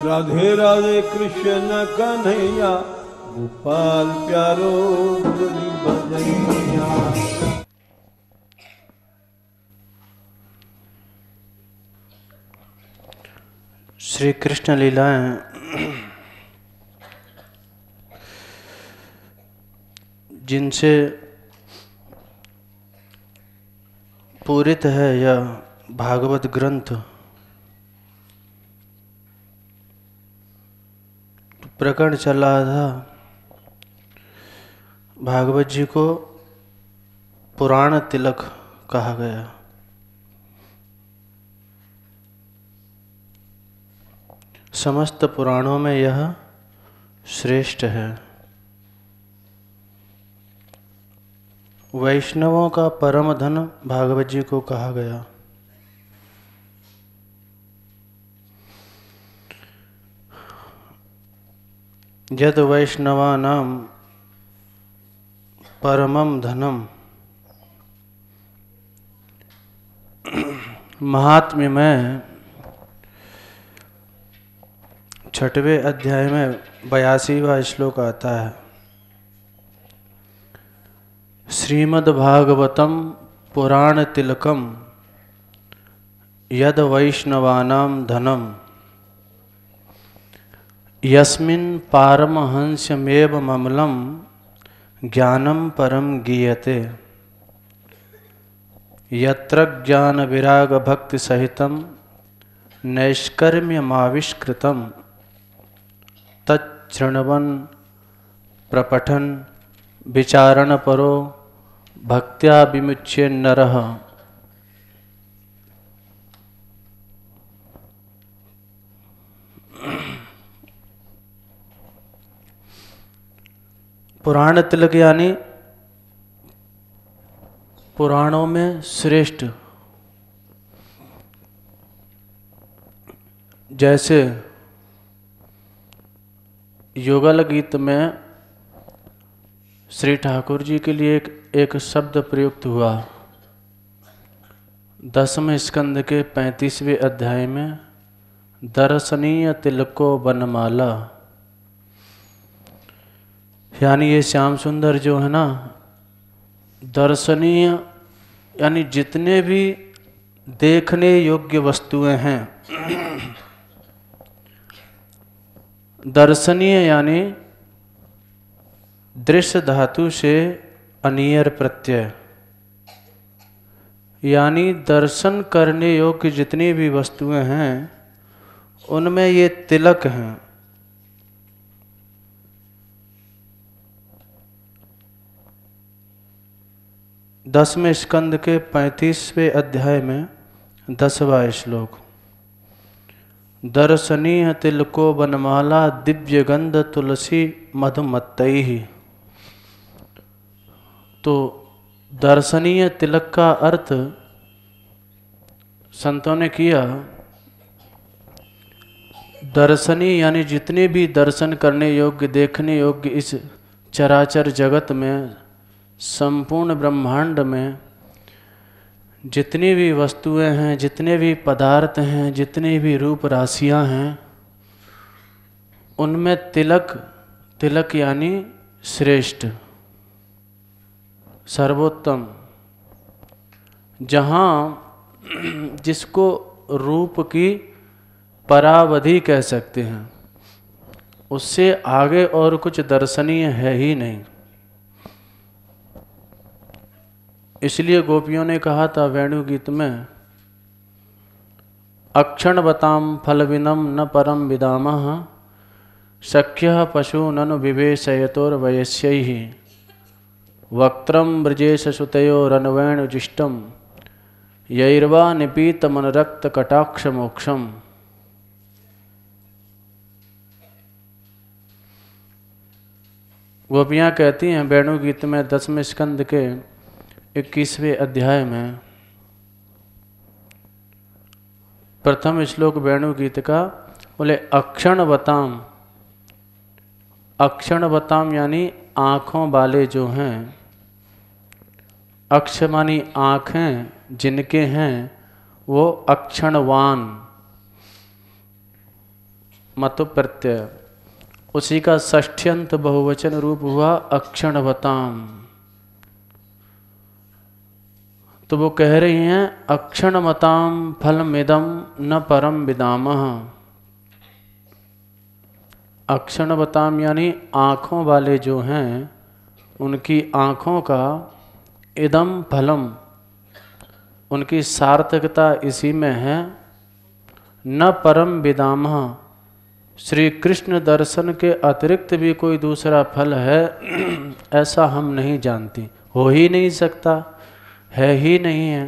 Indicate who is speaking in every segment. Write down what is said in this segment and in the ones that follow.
Speaker 1: राधे राधे कृष्ण कन्हैया, गोपाल प्यारो
Speaker 2: श्री कृष्ण लीलाएँ। जिनसे पूरित है यह भागवत ग्रंथ प्रकरण चल रहा था। भागवत जी को पुराण तिलक कहा गया। समस्त पुराणों में यह श्रेष्ठ है। वैष्णवों का परम धन भागवत जी को कहा गया। यद वैष्णवानाम परमम धनम महात्म्य में छठवें अध्याय में बयासीवा श्लोक आता है। श्रीमद्भागवतम पुराण तिलकम यद वैष्णवानाम धनम यस्मिन् पारमहंस्यमेव ममलम ज्ञानम परम गीयते। यत्र ज्ञान विराग भक्ति सहितम नैष्कर्म्यमाविष्कृतम तच्छृण्वन् प्रपठन विचारण परो भक्त्या विमुच्य नरः पुराण तिलक यानी पुराणों में श्रेष्ठ। जैसे योगल गीत में श्री ठाकुर जी के लिए एक, एक शब्द प्रयुक्त हुआ। दसवें स्कंद के पैंतीसवें अध्याय में दर्शनीय तिलको बनमाला। यानी ये श्याम सुंदर जो है ना, दर्शनीय, यानी जितने भी देखने योग्य वस्तुएँ हैं, दर्शनीय यानी दृश्य धातु से अनियर प्रत्यय, यानी दर्शन करने योग्य जितनी भी वस्तुएँ हैं, उनमें ये तिलक हैं। दसवें स्कंद के पैंतीसवें अध्याय में दसवा श्लोक। दर्शनीय तिलको बनमाला दिव्य गंध तुलसी मधुमत्तई ही तो दर्शनीय तिलक का अर्थ संतों ने किया दर्शनीय यानी जितने भी दर्शन करने योग्य, देखने योग्य इस चराचर जगत में संपूर्ण ब्रह्मांड में जितनी भी वस्तुएँ हैं, जितने भी पदार्थ हैं, जितनी भी रूप राशियाँ हैं, उनमें तिलक तिलक यानी श्रेष्ठ, सर्वोत्तम। जहाँ जिसको रूप की परावधि कह सकते हैं, उससे आगे और कुछ दर्शनीय है ही नहीं। इसलिए गोपियों ने कहा था वेणु गीत में, अक्षण बताम फलविनम न परम विदाम, सख्य पशु ननु विवेशयतोर वयस्य ही वक्त्रम ब्रजेश सुतयोरनवेणुजिष्टम यैर्वा निपीत मन रक्त कटाक्ष मोक्षम। गोपियाँ कहती हैं वेणु गीत में दसवें स्कंद के इक्कीसवें अध्याय में प्रथम श्लोक वेणु गीत का बोले अक्षण बताम अक्षण बताम यानी आँखों वाले जो हैं, अक्ष मानी आँखें जिनके हैं, वो अक्षणवान मत प्रत्यय उसी का ष्ठ्यंत बहुवचन रूप हुआ अक्षणवताम। तो वो कह रही हैं, अक्षण मताम फलमिदम न परम विदाम। अक्षण बताम यानी आँखों वाले जो हैं, उनकी आँखों का इदम फलम, उनकी सार्थकता इसी में है, न परम विदाम। श्री कृष्ण दर्शन के अतिरिक्त भी कोई दूसरा फल है, ऐसा हम नहीं जानती, हो ही नहीं सकता। है ही नहीं है।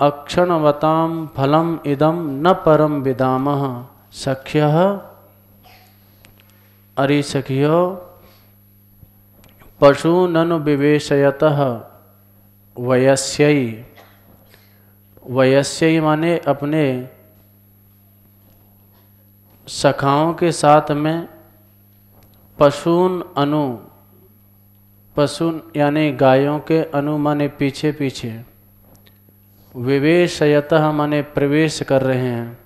Speaker 2: अक्षणवताम फलम इदम न परम विदाम। सख्य अरे सखियो पशु ननु विवेशयत। वयस्यई वयस्यई माने अपने सखाओं के साथ में पशुन अनु पशु यानी गायों के अनुमाने पीछे पीछे। विवेशयत माने प्रवेश कर रहे हैं।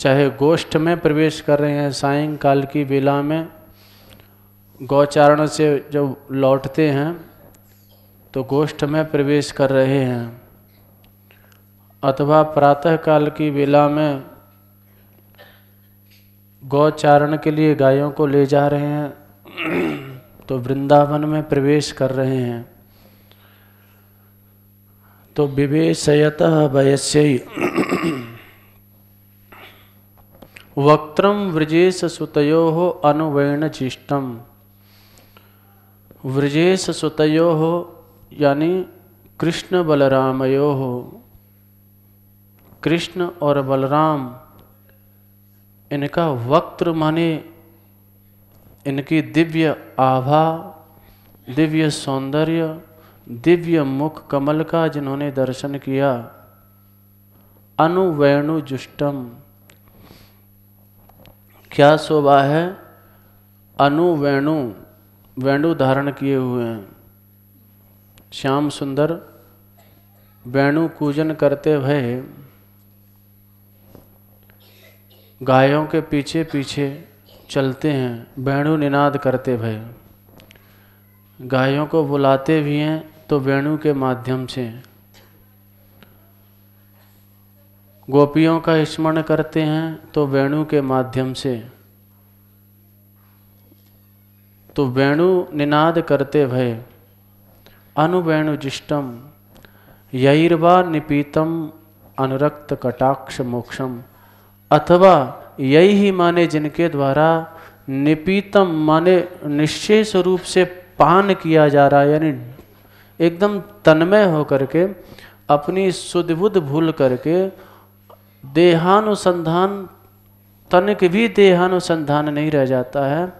Speaker 2: चाहे गोष्ठ में प्रवेश कर रहे हैं, सायंकाल की बेला में गौचारण से जब लौटते हैं तो गोष्ठ में प्रवेश कर रहे हैं। अथवा प्रातःकाल की बेला में गौचारण के लिए गायों को ले जा रहे हैं। तो वृंदावन में प्रवेश कर रहे हैं। तो विवेशयत वयस्य वक्त्रम व्रजेश सुतयो अनुवैण चिष्टम। व्रजेश सुतयो यानी कृष्ण बलरामयो। कृष्ण और बलराम, इनका वक्त्र माने इनकी दिव्य आभा, दिव्य सौंदर्य, दिव्य मुख कमल का जिन्होंने दर्शन किया। अनुवैणु जुष्टम। क्या शोभा है? अनुवैणु वेणु धारण किए हुए हैं। श्याम सुंदर, वेणु पूजन करते हुए गायों के पीछे पीछे चलते हैं, वेणु निनाद करते भय। गायों को बुलाते भी हैं तो वेणु के माध्यम से। गोपियों का स्मरण करते हैं तो वेणु के माध्यम से। तो वेणु निनाद करते भय। अनुवेणुजिष्टम, यैर्वा निपीतम, अनुरक्त कटाक्ष मोक्षम। अथवा यही ही माने जिनके द्वारा निपीतम माने निश्चय स्वरूप से पान किया जा रहा है, यानी एकदम तन्मय होकर के, अपनी सुदबुद्ध भूल करके, देहानुसंधान तनिक भी देहानुसंधान नहीं रह जाता है,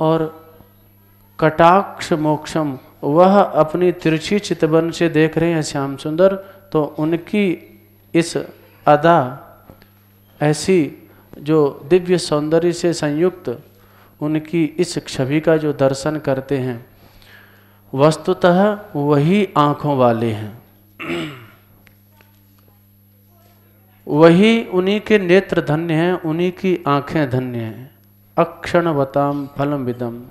Speaker 2: और कटाक्ष मोक्षम, वह अपनी तिरछी चितवन से देख रहे हैं श्याम सुंदर तो उनकी इस अदा, ऐसी जो दिव्य सौंदर्य से संयुक्त उनकी इस छवि का जो दर्शन करते हैं, वस्तुतः वही आँखों वाले हैं। वही उन्हीं के नेत्र धन्य हैं, उन्हीं की आँखें धन्य हैं। अक्षण वताम फलम विदम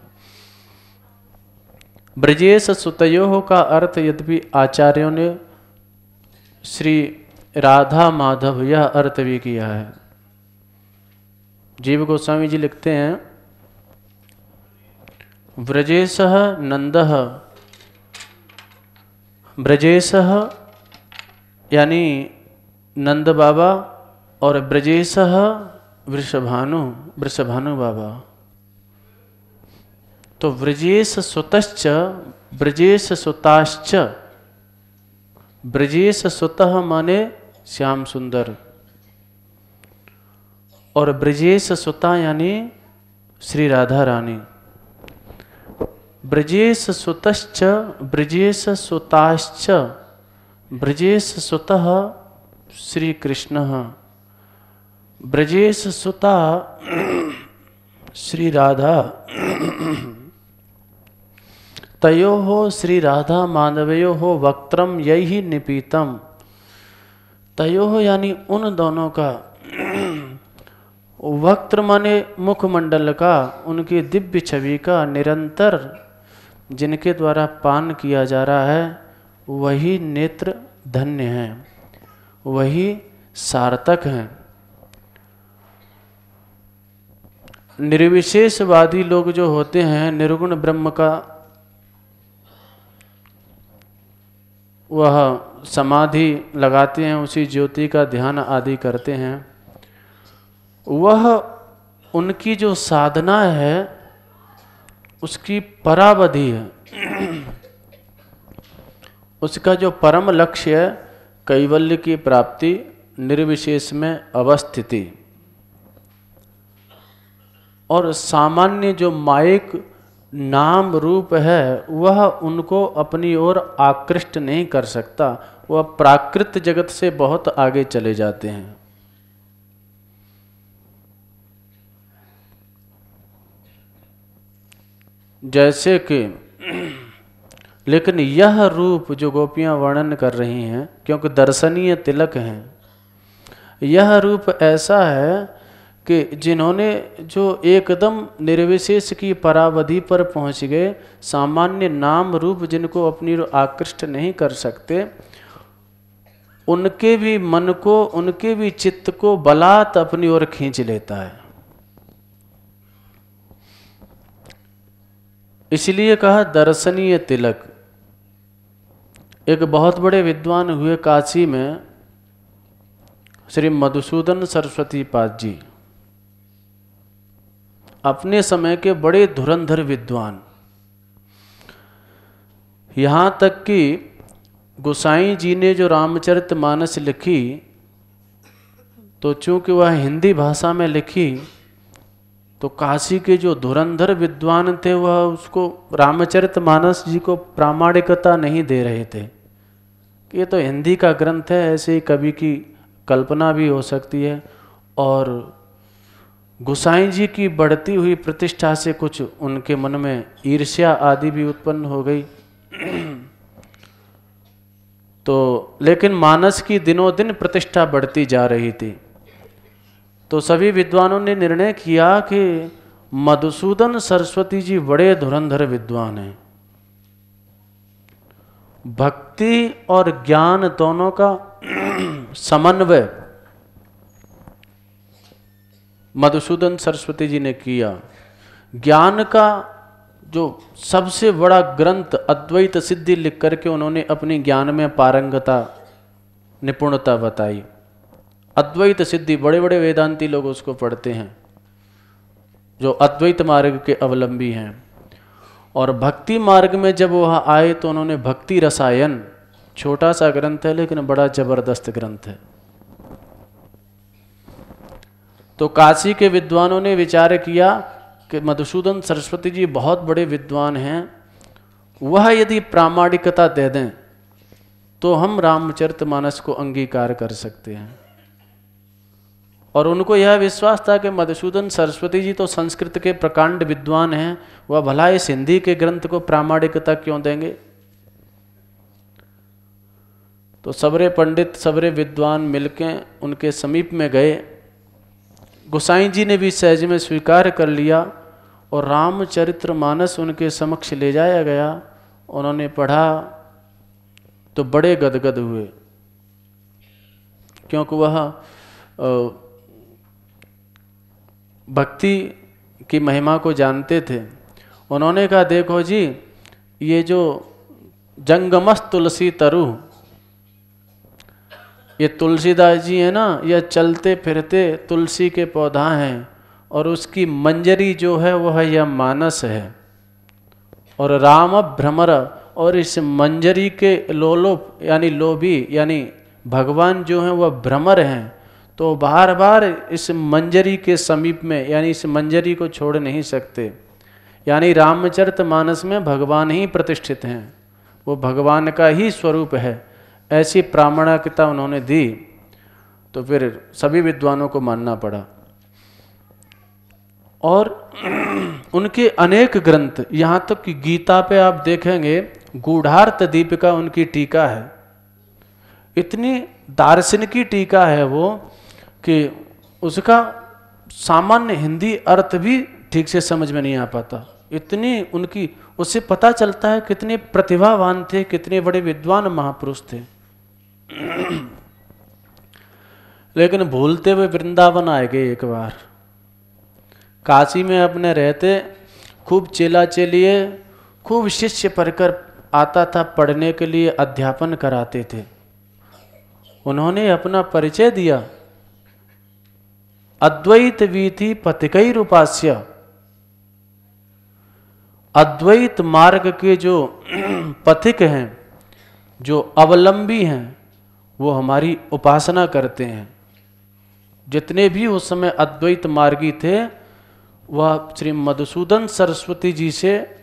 Speaker 2: ब्रजेश सुतयो का अर्थ यद्यपि आचार्यों ने श्री राधा माधव यह अर्थ भी किया है। जीव गोस्वामी जी लिखते हैं, व्रजेश नंद ब्रजेश यानी नंद बाबा और ब्रजेश वृषभानु वृषभानु बाबा। तो व्रजेश सुतश्च ब्रजेश सुताश्च ब्रजेश सुतः माने श्याम सुंदर। और ब्रजेश सुता यानी श्री राधा रानी। ब्रजेश सुतश्च, ब्रजेश सुताश्च, ब्रजेश सुत श्री कृष्ण। ब्रजेश सुता श्री राधा। तयो हो श्री राधा माधवयो हो वक्त्रम यही निपीतम। तयो हो यानी उन दोनों का वक्त्र माने मुखमंडल का, उनकी दिव्य छवि का निरंतर जिनके द्वारा पान किया जा रहा है, वही नेत्र धन्य हैं, वही सार्थक हैं। निर्विशेषवादी लोग जो होते हैं, निर्गुण ब्रह्म का, वह समाधि लगाते हैं, उसी ज्योति का ध्यान आदि करते हैं। वह उनकी जो साधना है, उसकी परावधि है। उसका जो परम लक्ष्य है, कैवल्य की प्राप्ति निर्विशेष में अवस्थिति। और सामान्य जो माइक नाम रूप है, वह उनको अपनी ओर आकृष्ट नहीं कर सकता। वह प्राकृत जगत से बहुत आगे चले जाते हैं। जैसे कि, लेकिन यह रूप जो गोपियाँ वर्णन कर रही हैं, क्योंकि दर्शनीय तिलक हैं, यह रूप ऐसा है कि जिन्होंने जो एकदम निर्विशेष की परावधि पर पहुँच गए, सामान्य नाम रूप जिनको अपनी आकृष्ट नहीं कर सकते, उनके भी मन को, उनके भी चित्त को बलात् अपनी ओर खींच लेता है। इसलिए कहा, दर्शनीय तिलक। एक बहुत बड़े विद्वान हुए काशी में, श्री मधुसूदन सरस्वती पाद जी। अपने समय के बड़े धुरंधर विद्वान। यहाँ तक कि गोसाई जी ने जो रामचरित मानस लिखी तो चूँकि वह हिंदी भाषा में लिखी तो काशी के जो धुरंधर विद्वान थे, वह उसको रामचरित मानस जी को प्रामाणिकता नहीं दे रहे थे। कि ये तो हिंदी का ग्रंथ है, ऐसे ही कवि की कल्पना भी हो सकती है। और गुसाई जी की बढ़ती हुई प्रतिष्ठा से कुछ उनके मन में ईर्ष्या आदि भी उत्पन्न हो गई। तो लेकिन मानस की दिनों दिन प्रतिष्ठा बढ़ती जा रही थी। तो सभी विद्वानों ने निर्णय किया कि मधुसूदन सरस्वती जी बड़े धुरंधर विद्वान हैं। भक्ति और ज्ञान दोनों का समन्वय मधुसूदन सरस्वती जी ने किया। ज्ञान का जो सबसे बड़ा ग्रंथ अद्वैत सिद्धि लिख करके उन्होंने अपनी ज्ञान में पारंगता, निपुणता बताई। अद्वैत सिद्धि बड़े बड़े वेदांती लोग उसको पढ़ते हैं, जो अद्वैत मार्ग के अवलंबी हैं। और भक्ति मार्ग में जब वह आए तो उन्होंने भक्ति रसायन छोटा सा ग्रंथ है, लेकिन बड़ा ज़बरदस्त ग्रंथ है। तो काशी के विद्वानों ने विचार किया कि मधुसूदन सरस्वती जी बहुत बड़े विद्वान हैं। वह यदि प्रामाणिकता दे दें तो हम रामचरित मानस को अंगीकार कर सकते हैं। और उनको यह विश्वास था कि मधुसूदन सरस्वती जी तो संस्कृत के प्रकांड विद्वान हैं, वह भला इस हिंदी के ग्रंथ को प्रामाणिकता क्यों देंगे? तो सबरे पंडित, सबरे विद्वान मिलके उनके समीप में गए। गोसाई जी ने भी सहज में स्वीकार कर लिया और रामचरित्र मानस उनके समक्ष ले जाया गया। उन्होंने पढ़ा तो बड़े गदगद हुए, क्योंकि वह भक्ति की महिमा को जानते थे। उन्होंने कहा, देखो जी, ये जो जंगमस तुलसी तरु, ये तुलसीदास जी है ना यह चलते फिरते तुलसी के पौधा हैं और उसकी मंजरी जो है, वह यह मानस है। और राम भ्रमर और इस मंजरी के लोलोप, यानी लोभी, यानी भगवान जो हैं, वह भ्रमर हैं। तो बार बार इस मंजरी के समीप में, यानी इस मंजरी को छोड़ नहीं सकते। यानी रामचरित मानस में भगवान ही प्रतिष्ठित हैं। वो भगवान का ही स्वरूप है। ऐसी प्रामाणिकता उन्होंने दी। तो फिर सभी विद्वानों को मानना पड़ा। और उनके अनेक ग्रंथ, यहाँ तक कि गीता पे आप देखेंगे, गूढ़ार्थ दीपिका उनकी टीका है। इतनी दार्शनिकी टीका है वो कि उसका सामान्य हिंदी अर्थ भी ठीक से समझ में नहीं आ पाता। इतनी उनकी, उससे पता चलता है कितने प्रतिभावान थे, कितने बड़े विद्वान महापुरुष थे। लेकिन भूलते हुए वृंदावन आए गए एक बार। काशी में अपने रहते, खूब चेला चेलिए, खूब शिष्य पढ़कर आता था, पढ़ने के लिए अध्यापन कराते थे। उन्होंने अपना परिचय दिया। अद्वैत वीथि पथिकई रूपास्य अद्वैत मार्ग के जो पथिक हैं, जो अवलंबी हैं, वो हमारी उपासना करते हैं। जितने भी उस समय अद्वैत मार्गी थे, वह श्री मधुसूदन सरस्वती जी से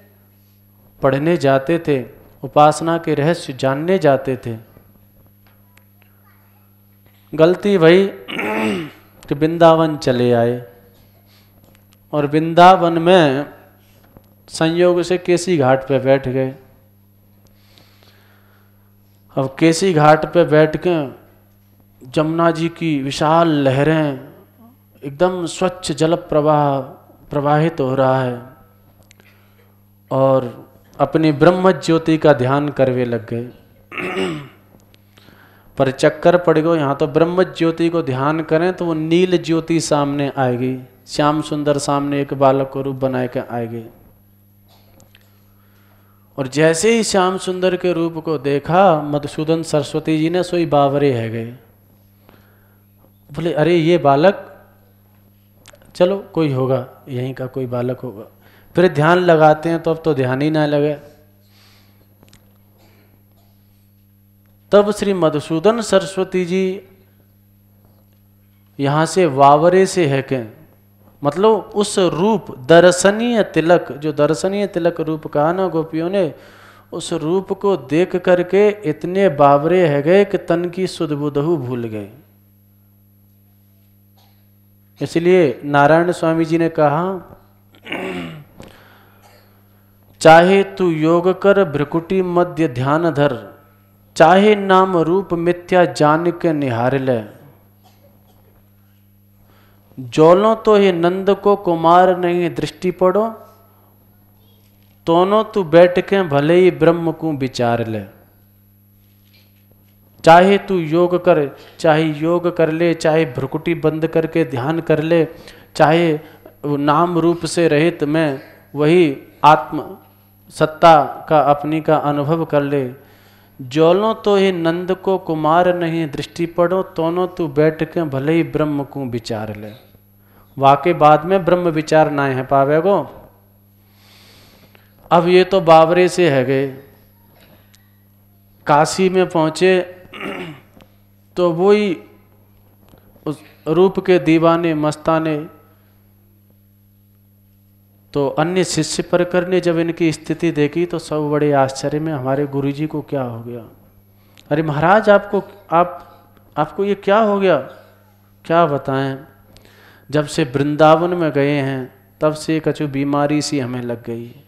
Speaker 2: पढ़ने जाते थे, उपासना के रहस्य जानने जाते थे। गलती भई कि वृंदावन चले आए। और वृंदावन में संयोग से केसी घाट पे बैठ गए। अब केसी घाट पे बैठ के जमुना जी की विशाल लहरें एकदम स्वच्छ जल प्रवाह प्रवाहित हो रहा है और अपनी ब्रह्म ज्योति का ध्यान करवे लग गए। पर चक्कर पड़ गयो, यहाँ तो ब्रह्म ज्योति को ध्यान करें तो वो नील ज्योति सामने आएगी, श्याम सुंदर सामने एक बालक को रूप बनाए के आएगी। और जैसे ही श्याम सुंदर के रूप को देखा, मधुसूदन सरस्वती जी ने सोई बावरे है गए। बोले, अरे, ये बालक, चलो, कोई होगा, यहीं का कोई बालक होगा। फिर ध्यान लगाते हैं तो अब तो ध्यान ही ना लगे। तब श्री मधुसूदन सरस्वती जी यहाँ से वावरे से है के मतलब उस रूप, दर्शनीय तिलक, जो दर्शनीय तिलक रूप कहा ना गोपियों ने, उस रूप को देख करके इतने बावरे है गए कि तन की सुदबुदहू भूल गए। इसलिए नारायण स्वामी जी ने कहा, चाहे तू योग कर, भ्रकुटी मध्य ध्यान धर चाहे नाम रूप मिथ्या जान के निहार ले। जोलो तो ये नंद को कुमार नहीं दृष्टि पड़ो दोनों तू बैठ के भले ही ब्रह्म को विचार ले। चाहे तू योग कर, चाहे योग कर ले, चाहे भ्रुकुटी बंद करके ध्यान कर ले, चाहे नाम रूप से रहित मैं वही आत्म सत्ता का अपनी का अनुभव कर ले जोलो तो ही नंद को कुमार नहीं, दृष्टि पड़ो दोनों तू बैठ के भले ही ब्रह्म को विचार ले। वाकई बाद में ब्रह्म विचार ना है पावे गो अब ये तो बाबरे से है गए। काशी में पहुँचे तो वही उस रूप के दीवाने, मस्ताने तो अन्य शिष्य परकर ने जब इनकी स्थिति देखी तो सब बड़े आश्चर्य में, हमारे गुरु जी को क्या हो गया? अरे महाराज, आपको, आप, आपको ये क्या हो गया? क्या बताएँ? जब से वृंदावन में गए हैं, तब से कछु बीमारी सी हमें लग गई